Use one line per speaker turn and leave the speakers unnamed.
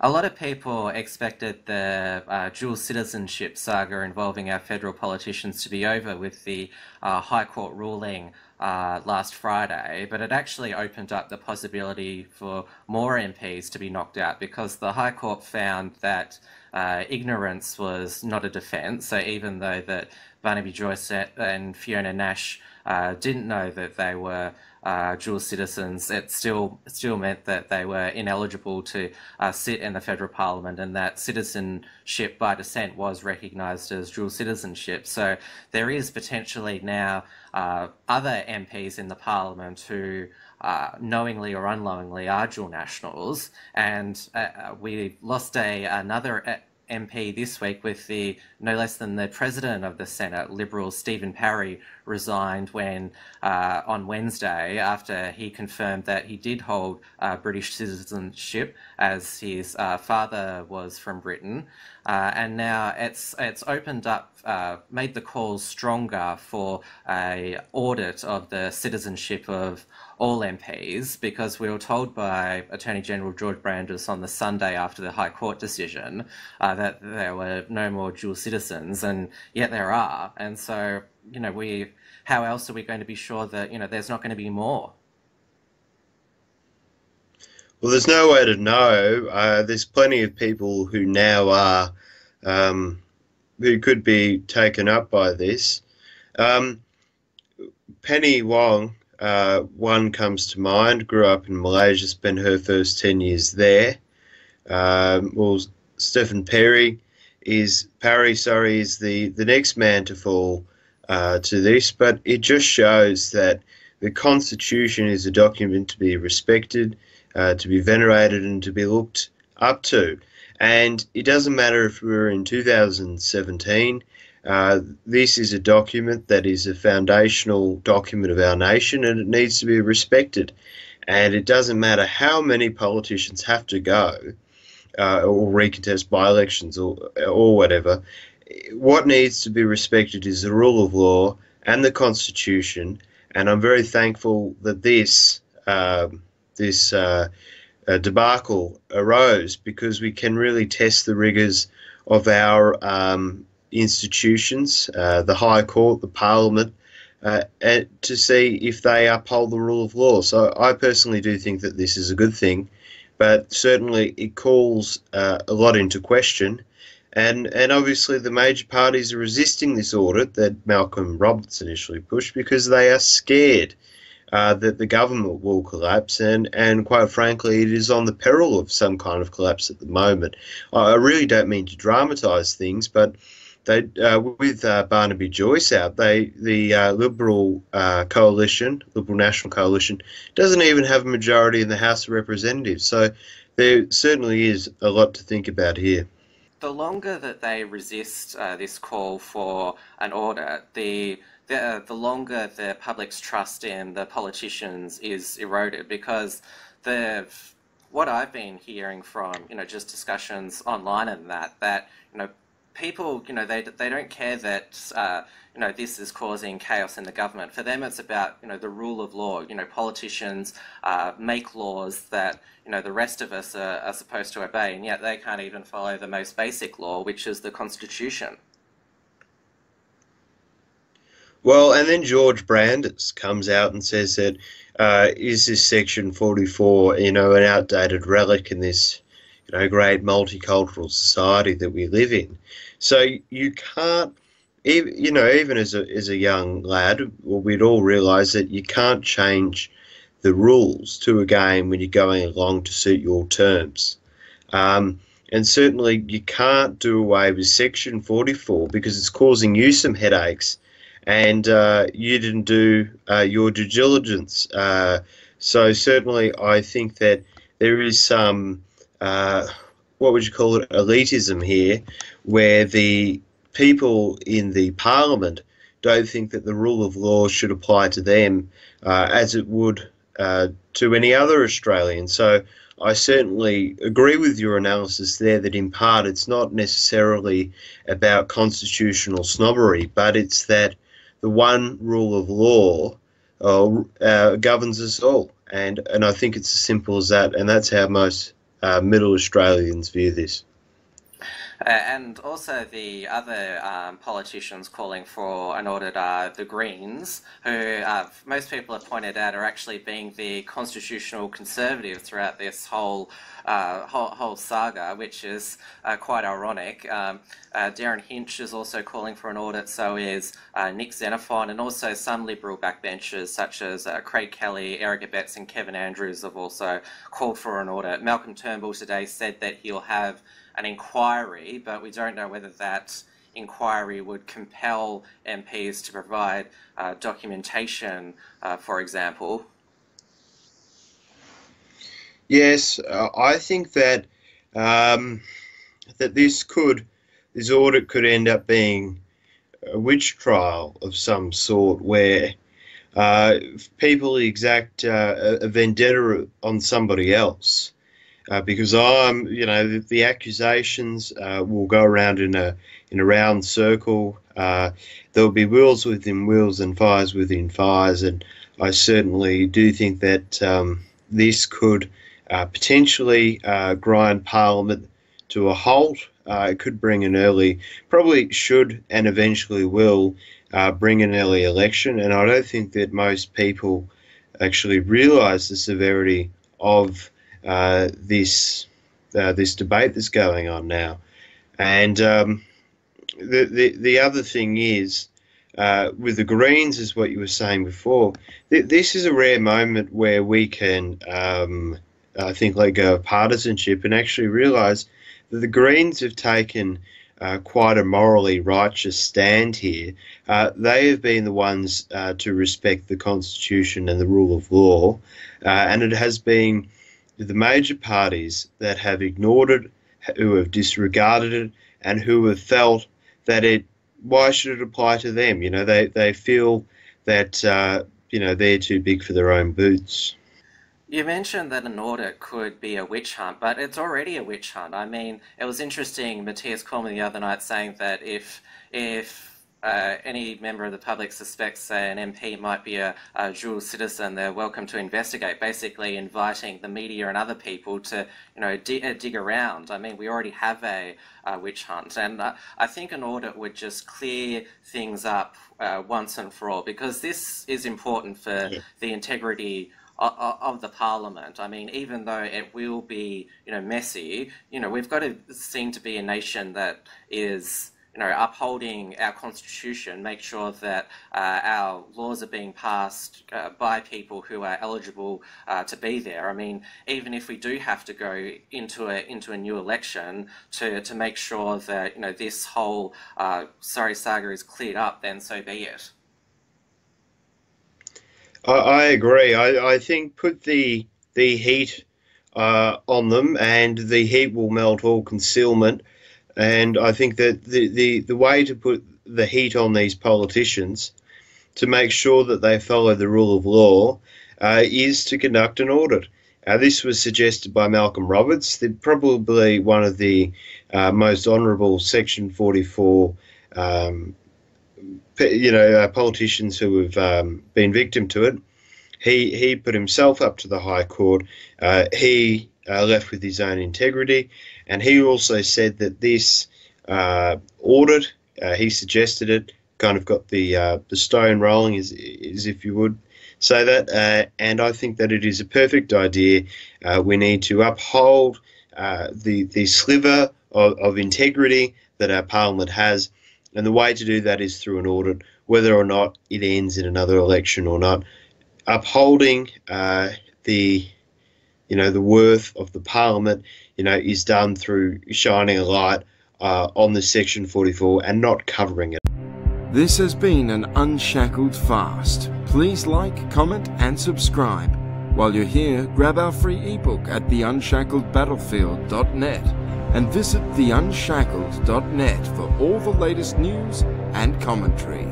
A lot of people expected the uh, dual citizenship saga involving our federal politicians to be over with the uh, High Court ruling uh, last Friday, but it actually opened up the possibility for more MPs to be knocked out because the High Court found that uh, ignorance was not a defence. So even though that Barnaby Joyce and Fiona Nash uh, didn't know that they were uh, dual citizens, it still still meant that they were ineligible to uh, sit in the federal parliament, and that citizenship by descent was recognised as dual citizenship. So there is potentially now uh, other MPs in the parliament who. Uh, knowingly or unknowingly are dual nationals, and uh, uh, we lost a another MP this week with the no less than the president of the Senate, Liberal Stephen Parry, resigned when uh, on Wednesday after he confirmed that he did hold uh, British citizenship as his uh, father was from Britain, uh, and now it's it's opened up, uh, made the calls stronger for a audit of the citizenship of all MPs because we were told by Attorney General George Brandis on the Sunday after the High Court decision uh, that there were no more dual citizens, and yet there are. And so, you know, we how else are we going to be sure that you know there's not going to be more?
Well, there's no way to know. Uh, there's plenty of people who now are um, who could be taken up by this. Um, Penny Wong uh, one comes to mind. Grew up in Malaysia, spent her first 10 years there. Um, well, Stephen Perry is Parry, sorry, is the, the next man to fall uh, to this, but it just shows that the Constitution is a document to be respected, uh, to be venerated, and to be looked up to. And it doesn't matter if we're in 2017 uh, this is a document that is a foundational document of our nation and it needs to be respected. And it doesn't matter how many politicians have to go uh, or recontest by elections or, or whatever. What needs to be respected is the rule of law and the Constitution. And I'm very thankful that this, uh, this uh, uh, debacle arose because we can really test the rigours of our um, institutions, uh, the High Court, the Parliament, uh, to see if they uphold the rule of law. So I personally do think that this is a good thing, but certainly it calls uh, a lot into question. And, and obviously, the major parties are resisting this audit that Malcolm Roberts initially pushed because they are scared uh, that the government will collapse, and, and quite frankly, it is on the peril of some kind of collapse at the moment. I really don't mean to dramatise things, but they uh, with uh, Barnaby Joyce out, they the uh, Liberal uh, coalition, Liberal National Coalition, doesn't even have a majority in the House of Representatives. So there certainly is a lot to think about here.
The longer that they resist uh, this call for an audit, the the, uh, the longer the public's trust in the politicians is eroded because the what I've been hearing from you know just discussions online and that that you know people, you know, they, they don't care that, uh, you know, this is causing chaos in the government. For them, it's about, you know, the rule of law. You know, politicians uh, make laws that, you know, the rest of us are, are supposed to obey, and yet they can't even follow the most basic law, which is the Constitution.
Well, and then George Brandis comes out and says that uh, is this Section 44, you know, an outdated relic in this, you know, great multicultural society that we live in? So you can't, you know, even as a, as a young lad, well, we'd all realise that you can't change the rules to a game when you're going along to suit your terms. Um, and certainly you can't do away with Section 44 because it's causing you some headaches and uh, you didn't do uh, your due diligence. Uh, so certainly I think that there is some uh, what would you call it, elitism here, where the people in the parliament don't think that the rule of law should apply to them uh, as it would uh, to any other Australian. So I certainly agree with your analysis there that in part it's not necessarily about constitutional snobbery, but it's that the one rule of law uh, uh governs us all. And, and I think it's as simple as that. And that's how most uh, middle Australians view this.
Uh, and also the other um, politicians calling for an audit are the Greens, who uh, most people have pointed out are actually being the constitutional conservative throughout this whole uh, whole, whole, saga, which is uh, quite ironic. Um, uh, Derryn Hinch is also calling for an audit, so is uh, Nick Xenophon, and also some Liberal backbenchers such as Craig Kelly, Eric Abetz, and Kevin Andrews have also called for an audit. Malcolm Turnbull today said that he'll have an inquiry, but we don't know whether that inquiry would compel MPs to provide uh, documentation, uh, for example.
Yes, uh, I think that um, that this could this audit could end up being a witch trial of some sort, where uh, people exact uh, a vendetta on somebody else uh, because I'm, you know, the, the accusations uh, will go around in a in a round circle. Uh, there will be wheels within wheels and fires within fires, and I certainly do think that um, this could uh, potentially uh, grind Parliament to a halt. It could bring an early, probably should and eventually will bring an early election, and I don't think that most people actually realise the severity of uh, this uh, this debate that's going on now. And um, the, the the other thing is uh, with the Greens, is what you were saying before. Th- this is a rare moment where we can, um, I think, let go of partisanship and actually realise that the Greens have taken. Uh, quite a morally righteous stand here. Uh, they have been the ones uh, to respect the Constitution and the rule of law, uh, and it has been the major parties that have ignored it, who have disregarded it, and who have felt that it why should it apply to them? You know, they they feel that uh, you know they're too big for their own boots.
You mentioned that an audit could be a witch hunt, but it's already a witch hunt. I mean, it was interesting. Matthias Cormann the other night saying that if if uh, any member of the public suspects, say, an MP might be a, a, dual citizen, they're welcome to investigate, basically inviting the media and other people to, you know, dig, uh, dig around. I mean, we already have a, a witch hunt, and uh, I think an audit would just clear things up uh, once and for all, because this is important for yeah. the integrity of the parliament. I mean, even though it will be, you know, messy, you know, we've got to seem to be a nation that is you know, upholding our constitution, make sure that uh, our laws are being passed uh, by people who are eligible uh, to be there. I mean, even if we do have to go into a into a new election to to make sure that you know this whole uh, sorry saga is cleared up, then so be it.
I, I agree. I, I think put the the heat uh, on them, and the heat will melt all concealment. And I think that the, the, the way to put the heat on these politicians to make sure that they follow the rule of law uh, is to conduct an audit. Uh, this was suggested by Malcolm Roberts, the, probably one of the uh, most honourable Section 44, um, you know, uh, politicians who have um, been victim to it. He he put himself up to the High Court. Uh, he uh, left with his own integrity. And he also said that this uh, audit, uh, he suggested it, kind of got the uh, the stone rolling, as, as if you would say that. Uh, and I think that it is a perfect idea. Uh, we need to uphold the the sliver of, of integrity that our parliament has. And the way to do that is through an audit, whether or not it ends in another election or not. Upholding the you know, the worth of the parliament, you know, is done through shining a light uh, on the Section 44 and not covering it.
This has been an Unshackled Fast. Please like, comment, and subscribe. While you're here, grab our free ebook at theunshackledbattlefield.net and visit theunshackled.net for all the latest news and commentary.